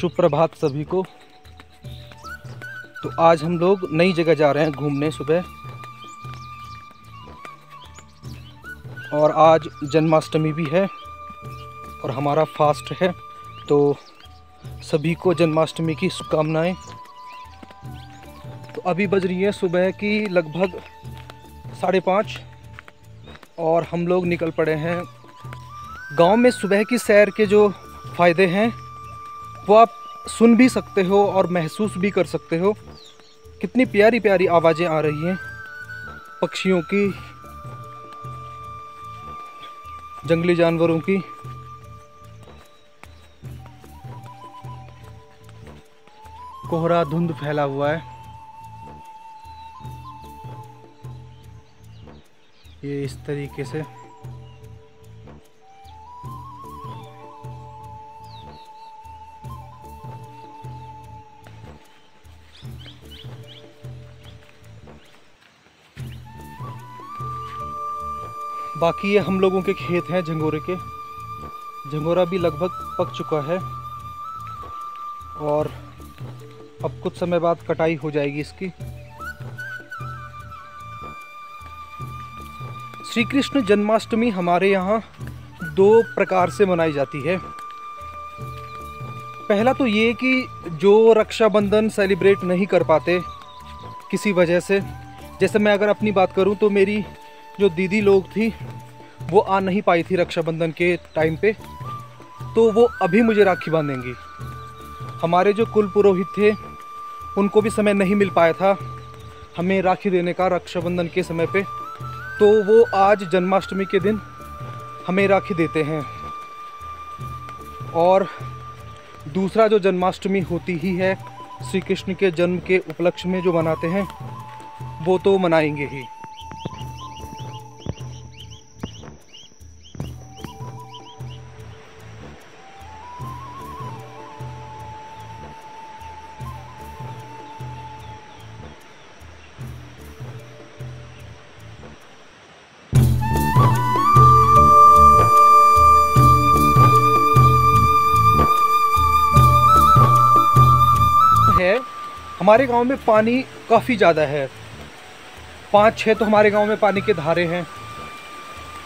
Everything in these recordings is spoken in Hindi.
शुभ प्रभात सभी को। तो आज हम लोग नई जगह जा रहे हैं घूमने सुबह। और आज जन्माष्टमी भी है और हमारा फास्ट है तो सभी को जन्माष्टमी की शुभकामनाएँ। तो अभी बज रही है सुबह की लगभग साढ़े पाँच और हम लोग निकल पड़े हैं। गाँव में सुबह की सैर के जो फ़ायदे हैं वो आप सुन भी सकते हो और महसूस भी कर सकते हो। कितनी प्यारी प्यारी आवाज़ें आ रही हैं। पक्षियों की, जंगली जानवरों की। कोहरा धुंध फैला हुआ है। ये इस तरीके से बाकी ये हम लोगों के खेत हैं झंगोरे के। झंगोरा भी लगभग पक चुका है। और अब कुछ समय बाद कटाई हो जाएगी इसकी। श्री कृष्ण जन्माष्टमी हमारे यहाँ दो प्रकार से मनाई जाती है। पहला तो ये कि जो रक्षाबंधन सेलिब्रेट नहीं कर पाते किसी वजह से, जैसे मैं अगर अपनी बात करूँ तो मेरी जो दीदी लोग थी, वो आ नहीं पाई थी रक्षाबंधन के टाइम पे तो वो अभी मुझे राखी बांधेंगी। हमारे जो कुल पुरोहित थे, उनको भी समय नहीं मिल पाया था हमें राखी देने का रक्षाबंधन के समय पे। तो वो आज जन्माष्टमी के दिन हमें राखी देते हैं। और दूसरा जो जन्माष्टमी होती ही है श्री कृष्ण के जन्म के उपलक्ष्य में जो मनाते हैं, वो तो मनाएँगे ही। हमारे गाँव में पानी काफ़ी ज़्यादा है। पाँच छः तो हमारे गाँव में पानी के धारे हैं।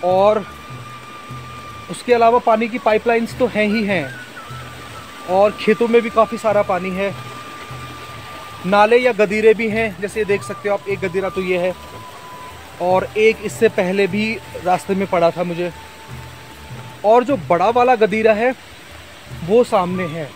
और उसके अलावा पानी की पाइपलाइंस तो हैं ही हैं। और खेतों में भी काफ़ी सारा पानी है। नाले या गदीरे भी हैं, जैसे देख सकते हो आप, एक गदीरा तो ये है। और एक इससे पहले भी रास्ते में पड़ा था मुझे। और जो बड़ा वाला गदीरा है, वो सामने है।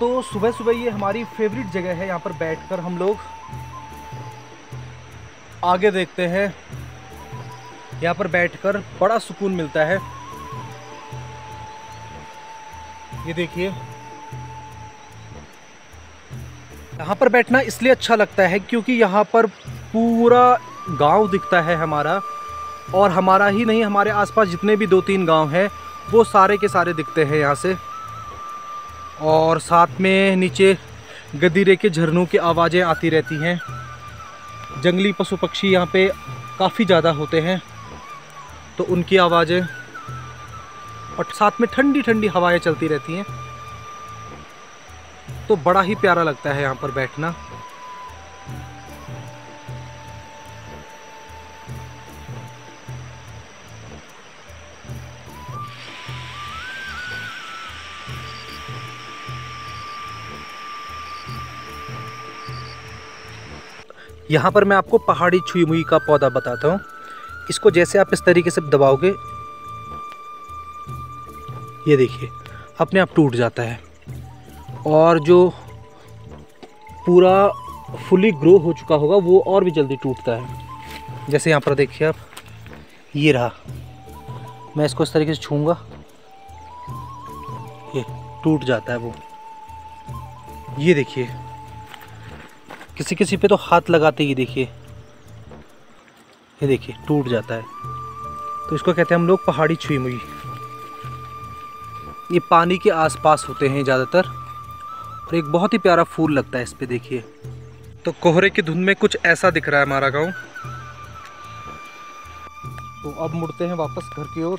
तो सुबह सुबह ये हमारी फेवरेट जगह है यहाँ पर बैठकर हम लोग। आगे देखते हैं। यहाँ पर बैठकर बड़ा सुकून मिलता है। ये देखिए। यहाँ पर बैठना इसलिए अच्छा लगता है क्योंकि यहाँ पर पूरा गाँव दिखता है हमारा। और हमारा ही नहीं, हमारे आसपास जितने भी दो तीन गाँव हैं, वो सारे के सारे दिखते हैं यहाँ से। और साथ में नीचे गदीरे के झरनों की आवाज़ें आती रहती हैं। जंगली पशु पक्षी यहाँ पे काफ़ी ज़्यादा होते हैं तो उनकी आवाज़ें और साथ में ठंडी ठंडी हवाएँ चलती रहती हैं। तो बड़ा ही प्यारा लगता है यहाँ पर बैठना। यहाँ पर मैं आपको पहाड़ी छुई मुई का पौधा बताता हूँ। इसको जैसे आप इस तरीके से दबाओगे, ये देखिए, अपने आप टूट जाता है। और जो पूरा फुली ग्रो हो चुका होगा, वो और भी जल्दी टूटता है। जैसे यहाँ पर देखिए आप, ये रहा। मैं इसको इस तरीके से छूँगा। ये टूट जाता है वो। ये देखिए। किसी किसी पे तो हाथ लगाते ही देखिए। ये देखिए, टूट जाता है। तो इसको कहते हैं हम लोग पहाड़ी छुई मुई ये पानी के आसपास होते हैं ज़्यादातर, और एक बहुत ही प्यारा फूल लगता है इस पे देखिए। तो कोहरे की धुंध में कुछ ऐसा दिख रहा है हमारा गाँव। तो अब मुड़ते हैं वापस घर की ओर।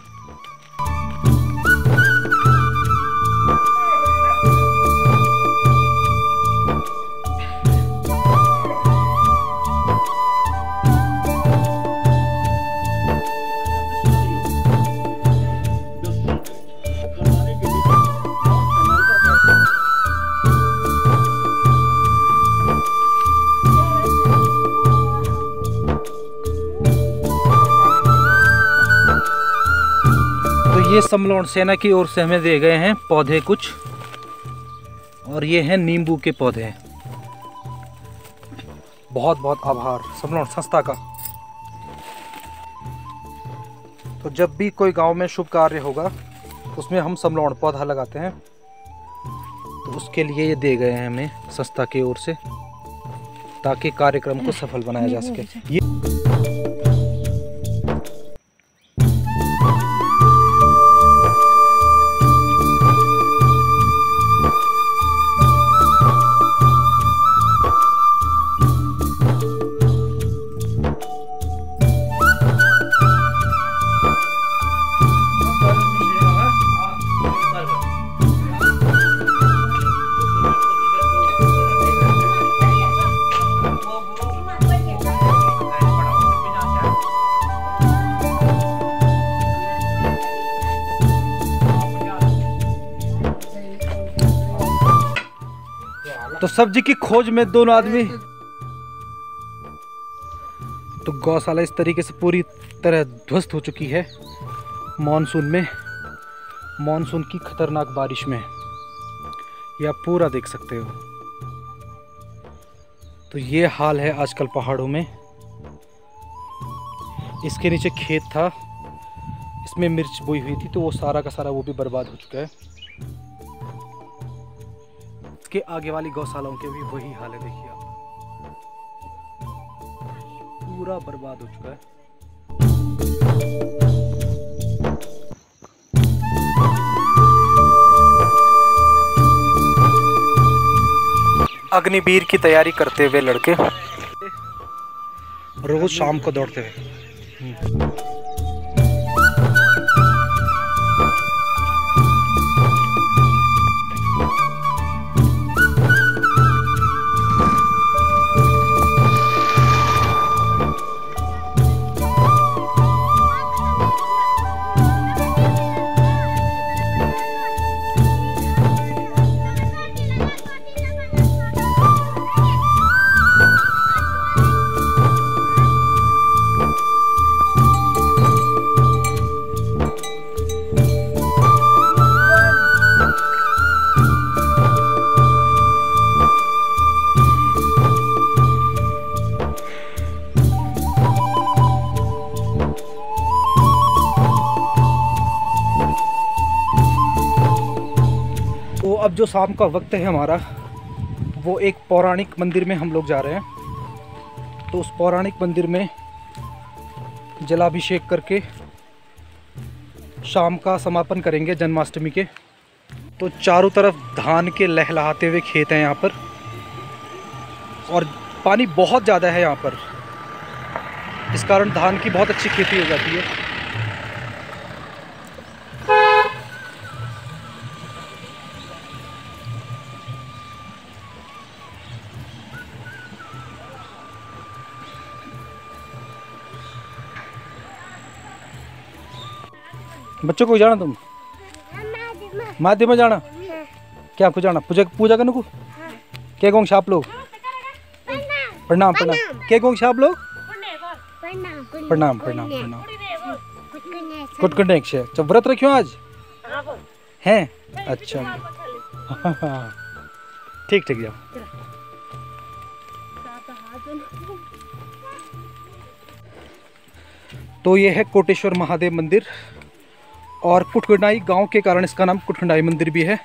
ये समलोण सेना की ओर से हमें दे गए हैं पौधे कुछ। और ये हैं नींबू के पौधे। बहुत बहुत आभार समलोण संस्था का। तो जब भी कोई गाँव में शुभ कार्य होगा, उसमें हम समलोण पौधा लगाते हैं। तो उसके लिए ये दे गए हैं हमें संस्था की ओर से, ताकि कार्यक्रम को सफल बनाया जा सके। ये तो सब्ज़ी की खोज में दोनों आदमी। तो गौशाला इस तरीके से पूरी तरह ध्वस्त हो चुकी है। मानसून में, मानसून की खतरनाक बारिश में। ये पूरा देख सकते हो। तो ये हाल है आजकल पहाड़ों में। इसके नीचे खेत था। इसमें मिर्च बोई हुई थी तो वो सारा का सारा वो भी बर्बाद हो चुका है। इसके आगे वाली गौशालाओं के भी वही हाल है, देखिए आप। पूरा बर्बाद हो चुका है। अग्निवीर की तैयारी करते हुए लड़के। रोज शाम को दौड़ते हुए। अब जो शाम का वक्त है हमारा, वो एक पौराणिक मंदिर में हम लोग जा रहे हैं। तो उस पौराणिक मंदिर में जलाभिषेक करके शाम का समापन करेंगे जन्माष्टमी के। तो चारों तरफ़ धान के लहलहाते हुए खेत हैं यहाँ पर, और पानी बहुत ज़्यादा है यहाँ पर। इस कारण धान की बहुत अच्छी खेती हो जाती है। बच्चों को जाना तुम? माध्यम में जाना? क्या आपको जाना? पूजा पूजा करने को? क्या कहोगे आप लोग? प्रणाम प्रणाम। क्या कहोगे आप लोग? प्रणाम प्रणाम प्रणाम। कुटकुंडे से तो व्रत रखियो आज? हैं? अच्छा। ठीक ठीक, जाओ। तो ये है कोटेश्वर महादेव मंदिर। और कुटकुंडाई गाँव के कारण इसका नाम कुटखंडाई मंदिर भी है।